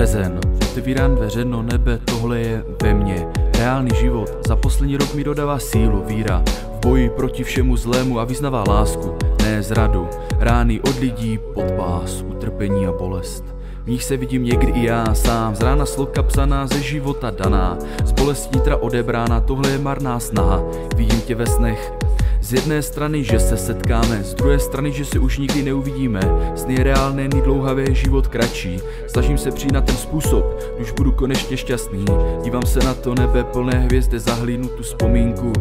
Březen, otevírám dveře, no nebe, tohle je ve mně. Reálný život, za poslední rok mi dodává sílu, víra v boji proti všemu zlému a vyznává lásku, ne zradu. Rány od lidí, podpás, utrpení a bolest. V nich se vidím někdy i já sám, z rána sloka psaná, ze života daná, z bolestí nitra odebrána, tohle je marná snaha, vidím tě ve snech, z jedné strany, že se setkáme, z druhé strany, že se už nikdy neuvidíme. Sny je reálné, dlouhavé, život kratší. Snažím se přijít na ten způsob, už budu konečně šťastný. Dívám se na to nebe plné hvězdy, zahlínu tu vzpomínku.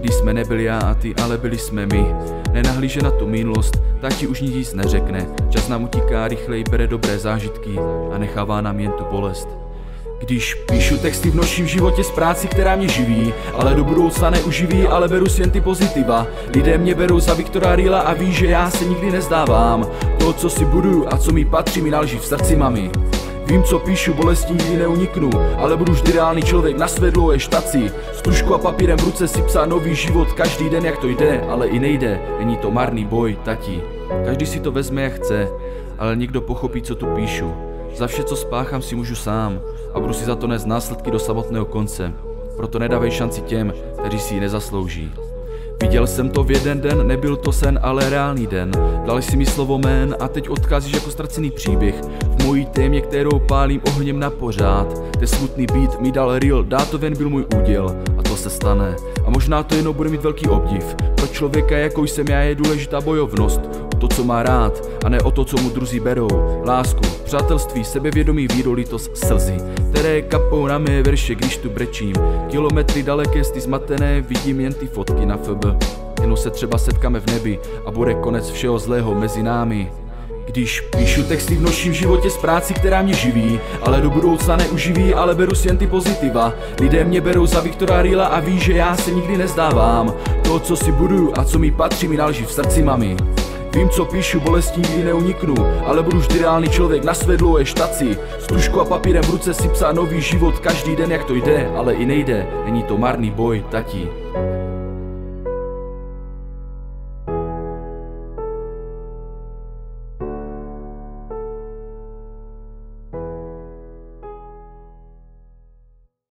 Když jsme nebyli já a ty, ale byli jsme my. Nenahlíže na tu minulost, tak ti už nic neřekne. Čas nám utíká rychleji, bere dobré zážitky a nechává nám jen tu bolest. Když píšu texty v nočním životě z práci, která mě živí, ale do budoucna neuživí, ale beru si jen ty pozitiva. Lidé mě berou za Viktora Rila a ví, že já se nikdy nezdávám. To, co si budu a co mi patří, mi naleží v srdci mami. Vím, co píšu, bolestí nikdy neuniknu, ale budu vždy reálný člověk na své dlouhé štaci. S tušku a papírem v ruce si psá nový život, každý den jak to jde, ale i nejde, není to marný boj, tati. Každý si to vezme jak chce, ale někdo pochopí, co tu píšu. Za vše, co spáchám, si můžu sám a budu si za to nést následky do samotného konce. Proto nedávej šanci těm, kteří si ji nezaslouží. Viděl jsem to v jeden den, nebyl to sen, ale reálný den. Dali si mi slovo jmén a teď odcházíš jako ztracený příběh. V mojí témě, kterou pálím ohněm na pořád. Ten smutný beat mi dal real, dát to ven byl můj úděl. A to se stane. A možná to jenom bude mít velký obdiv. Pro člověka, jako jsem já, je důležitá bojovnost to, co má rád, a ne o to, co mu druzí berou. Lásku, přátelství, sebevědomí, výrolitost, slzy, které kapou na mé verše, když tu brečím. Kilometry daleké, sty zmatené, vidím jen ty fotky na FB. Jenom se třeba setkáme v nebi a bude konec všeho zlého mezi námi. Když píšu texty v nočním životě z práci, která mě živí, ale do budoucna neuživí, ale beru si jen ty pozitiva. Lidé mě berou za Viktora Rila a ví, že já se nikdy nezdávám. To, co si budu a co mi patří, mi náleží v srdci mami. Vím, co píšu, bolestí nikdy neuniknu, ale budu vždy reálný člověk na své dlouhé štaci. S tušku a papírem v ruce si psá nový život každý den, jak to jde, ale i nejde. Není to marný boj, tati.